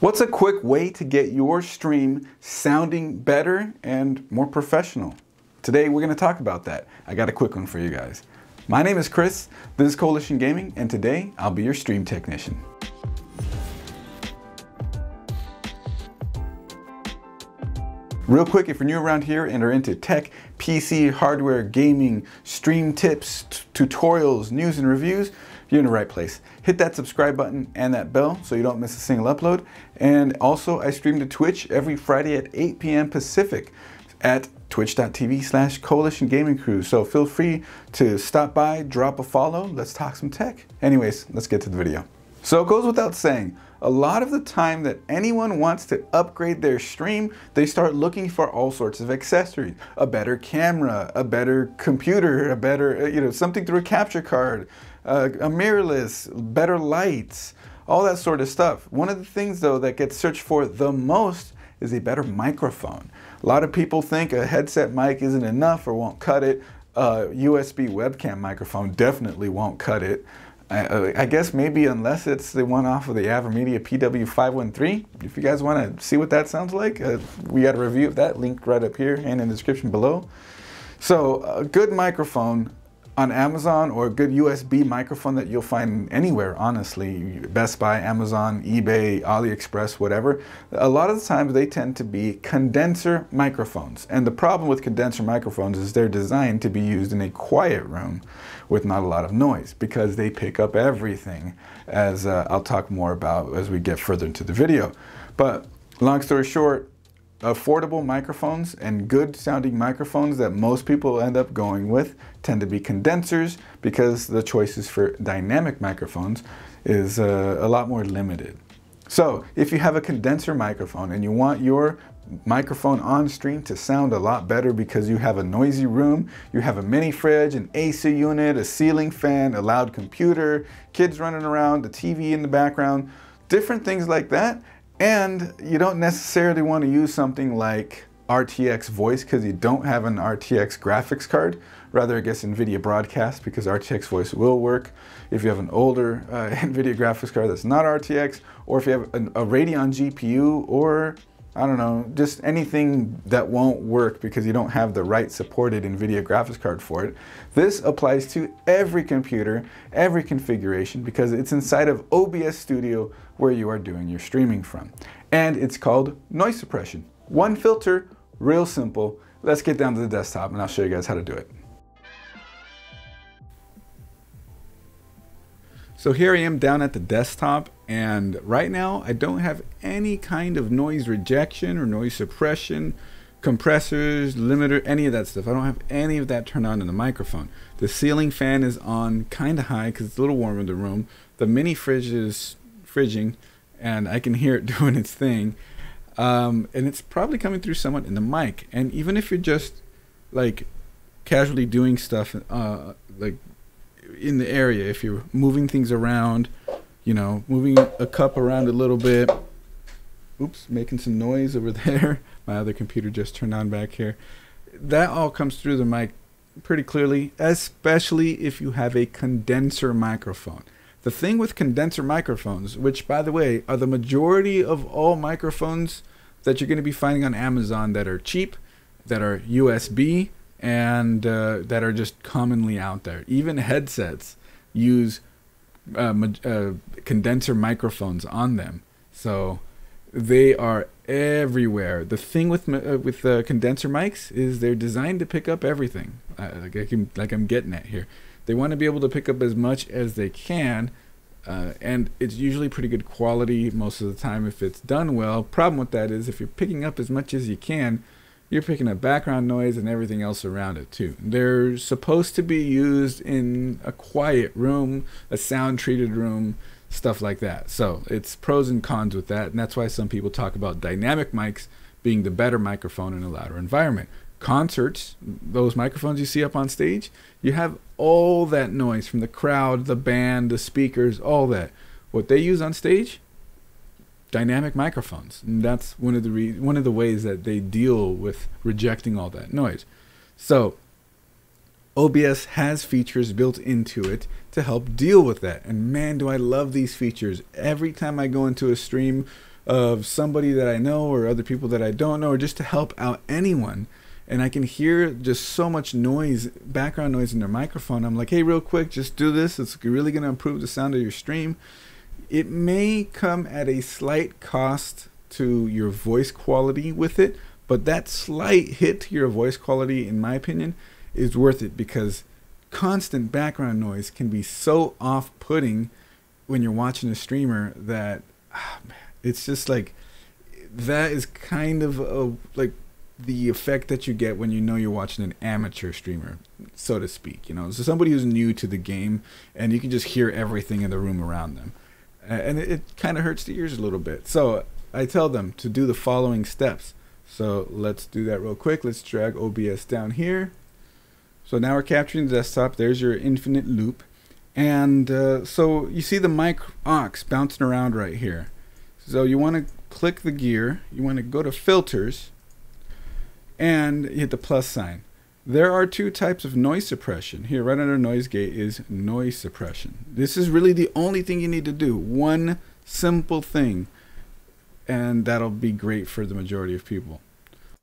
What's a quick way to get your stream sounding better and more professional? Today we're going to talk about that. I got a quick one for you guys. My name is Chris, this is Coalition Gaming, and today I'll be your stream technician. Real quick, if you're new around here and are into tech, PC, hardware, gaming, stream tips, tutorials, news, and reviews, you're in the right place. Hit that subscribe button and that bell so you don't miss a single upload. And also, I stream to Twitch every Friday at 8 p.m. Pacific at twitch.tv slash coalition gaming crew. So feel free to stop by, drop a follow, let's talk some tech. Anyways, let's get to the video. So it goes without saying, a lot of the time that anyone wants to upgrade their stream, they start looking for all sorts of accessories. A better camera, a better computer, a better, you know, something through a capture card, uh, a mirrorless, better lights, all that sort of stuff. One of the things though that gets searched for the most is a better microphone. A lot of people think a headset mic isn't enough or won't cut it. A USB webcam microphone definitely won't cut it. I, I, guess maybe unless it's the one off of the AverMedia PW513. If you guys want to see what that sounds like, uh, we got a review of that linked right up here and in the description below. So a good microphone on Amazon or a good USB microphone that you'll find anywhere, honestly, Best Buy, Amazon, eBay, AliExpress, whatever, a lot of the times they tend to be condenser microphones. And the problem with condenser microphones is they're designed to be used in a quiet room with not a lot of noise because they pick up everything, as uh, I'll talk more about as we get further into the video. But long story short, affordable microphones and good sounding microphones that most people end up going with tend to be condensers because the choices for dynamic microphones is uh, a lot more limited. So if you have a condenser microphone and you want your microphone on stream to sound a lot better because you have a noisy room, you have a mini fridge, an AC unit, a ceiling fan, a loud computer, kids running around, the TV in the background, different things like that, and you don't necessarily want to use something like RTX voice because you don't have an RTX graphics card. Rather, I guess NVIDIA broadcast because RTX voice will work. If you have an older uh, NVIDIA graphics card that's not RTX, or if you have a, a Radeon GPU, or I don't know, just anything that won't work because you don't have the right supported NVIDIA graphics card for it. This applies to every computer, every configuration, because it's inside of OBS Studio where you are doing your streaming from. And it's called noise suppression. One filter, real simple. Let's get down to the desktop and I'll show you guys how to do it. So here I am down at the desktop and right now I don't have any kind of noise rejection or noise suppression, compressors, limiter, any of that stuff. I don't have any of that turned on in the microphone. The ceiling fan is on kind of high because it's a little warm in the room. The mini fridge is fridging and I can hear it doing its thing. Um, and it's probably coming through somewhat in the mic. And even if you're just like casually doing stuff, uh, like in the area if you're moving things around, you know, moving a cup around a little bit. Oops, making some noise over there. My other computer just turned on back here. That all comes through the mic pretty clearly, especially if you have a condenser microphone. The thing with condenser microphones, which by the way are the majority of all microphones that you're going to be finding on Amazon that are cheap, that are USB, and uh, that are just commonly out there. Even headsets use uh, uh, condenser microphones on them, so they are everywhere. The thing with uh, with condenser mics is they're designed to pick up everything. like, I can, like I'm getting at here, they want to be able to pick up as much as they can. Uh, and it's usually pretty good quality most of the time if it's done well. Problem with that is if you're picking up as much as you can, you're picking up background noise and everything else around it too. They're supposed to be used in a quiet room, a sound treated room, stuff like that. So it's pros and cons with that, and that's why some people talk about dynamic mics being the better microphone in a louder environment. Concerts, those microphones you see up on stage, you have all that noise from the crowd, the band, the speakers, all that. What they use on stage, dynamic microphones. And that's one of the re- one of the ways that they deal with rejecting all that noise. So OBS has features built into it to help deal with that. And man, do I love these features. Every time I go into a stream of somebody that I know or other people that I don't know, or just to help out anyone. And I can hear just so much noise, background noise in their microphone. I'm like, hey, real quick, just do this. It's really going to improve the sound of your stream. It may come at a slight cost to your voice quality with it, but that slight hit to your voice quality, in my opinion, is worth it because constant background noise can be so off putting when you're watching a streamer that ah, it's just like that is kind of a, like the effect that you get when you know you're watching an amateur streamer, so to speak. You know, so somebody who's new to the game and you can just hear everything in the room around them. And it, it kind of hurts the ears a little bit. So I tell them to do the following steps. So let's do that real quick. Let's drag OBS down here. So now we're capturing the desktop. There's your infinite loop. And uh, so you see the mic aux bouncing around right here. So you want to click the gear. You want to go to filters and hit the plus sign. There are two types of noise suppression. Here, right under noise gate is noise suppression. This is really the only thing you need to do. One simple thing. And that'll be great for the majority of people.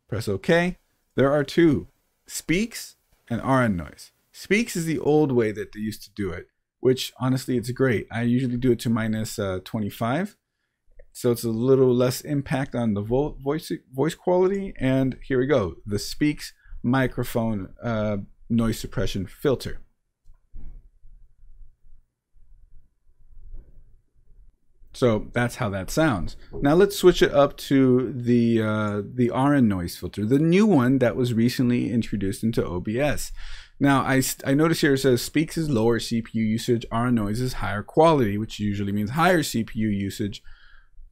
Press OK. There are two, Speex and RN noise. Speex is the old way that they used to do it, which honestly, it's great. I usually do it to minus, uh, 25 so it's a little less impact on the vo voice voice quality. And here we go, the Speex microphone uh, noise suppression filter. So that's how that sounds. Now let's switch it up to the uh, the RN noise filter, the new one that was recently introduced into OBS. Now I, I notice here it says Speex is lower CPU usage, RN noise is higher quality, which usually means higher CPU usage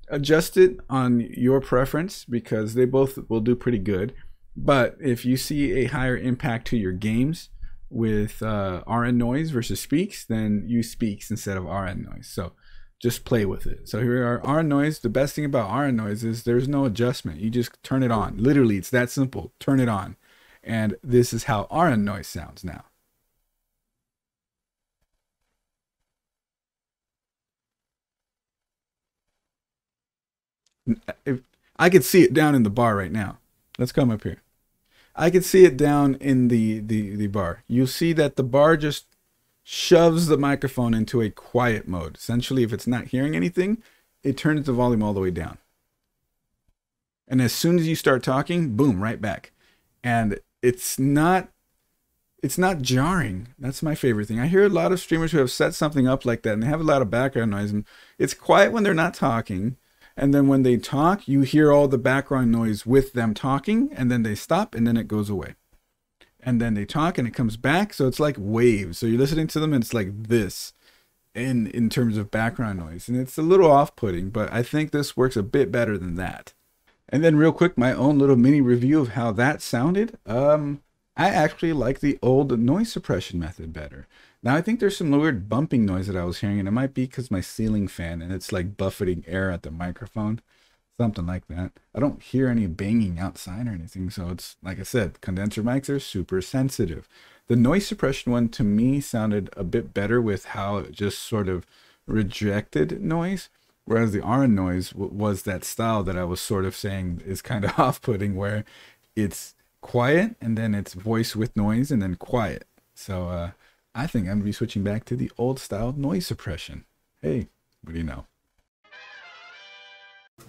adjust it on your preference because they both will do pretty good. But if you see a higher impact to your games with uh, RN noise versus Speex, then use Speex instead of RN noise. So just play with it. So here are RN noise. The best thing about RN noise is there's no adjustment. You just turn it on. Literally, it's that simple. Turn it on. And this is how RN noise sounds now. if I could see it down in the bar right now. Let's come up here. I can see it down in the, the, the bar. You'll see that the bar just shoves the microphone into a quiet mode. Essentially, if it's not hearing anything, it turns the volume all the way down. And as soon as you start talking, boom, right back. And it's not it's not jarring. That's my favorite thing. I hear a lot of streamers who have set something up like that and they have a lot of background noise and it's quiet when they're not talking and then when they talk, you hear all the background noise with them talking, and then they stop, and then it goes away. And then they talk, and it comes back. So it's like waves. So you're listening to them, and it's like this in in terms of background noise, and it's a little off-putting. But I think this works a bit better than that. And then real quick, my own little mini review of how that sounded. Um, I actually like the old noise suppression method better. Now I think there's some weird bumping noise that I was hearing, and it might be because my ceiling fan and it's like buffeting air at the microphone, something like that. I don't hear any banging outside or anything, so it's like I said, condenser mics are super sensitive. The noise suppression one to me sounded a bit better with how it just sort of rejected noise, whereas the RN noise was that style that I was sort of saying is kind of off-putting, where it's quiet and then it's voice with noise and then quiet. So uh, I think I'm gonna be switching back to the old style noise suppression. Hey, what do you know?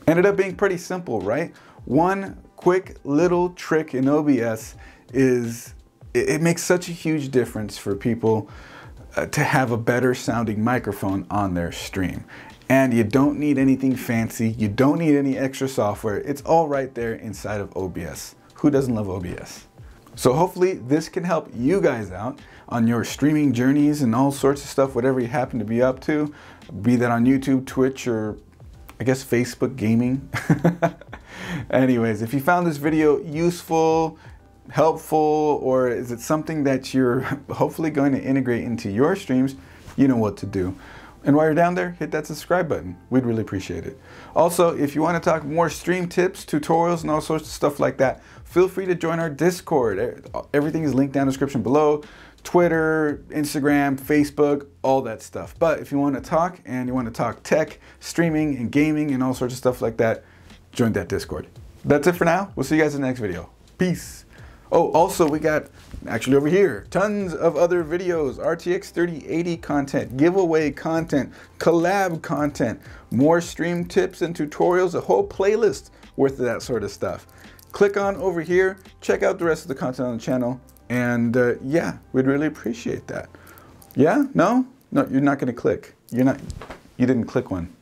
Ended up being pretty simple, right? One quick little trick in OBS is it, it makes such a huge difference for people uh, to have a better sounding microphone on their stream. And you don't need anything fancy. You don't need any extra software. It's all right there inside of OBS. Who doesn't love OBS? So hopefully this can help you guys out on your streaming journeys and all sorts of stuff, whatever you happen to be up to, be that on YouTube, Twitch, or I guess Facebook gaming. Anyways, if you found this video useful, helpful, or is it something that you're hopefully going to integrate into your streams, you know what to do. And while you're down there, hit that subscribe button. We'd really appreciate it. Also, if you want to talk more stream tips, tutorials, and all sorts of stuff like that, feel free to join our Discord. Everything is linked down in the description below. Twitter, Instagram, Facebook, all that stuff. But if you want to talk and you want to talk tech, streaming, and gaming, and all sorts of stuff like that, join that Discord. That's it for now. We'll see you guys in the next video. Peace. Oh, also, we got actually over here tons of other videos RTX 3080 content, giveaway content, collab content, more stream tips and tutorials, a whole playlist worth of that sort of stuff. Click on over here, check out the rest of the content on the channel, and uh, yeah, we'd really appreciate that. Yeah? No? No, you're not to click. You're not, you didn't click one.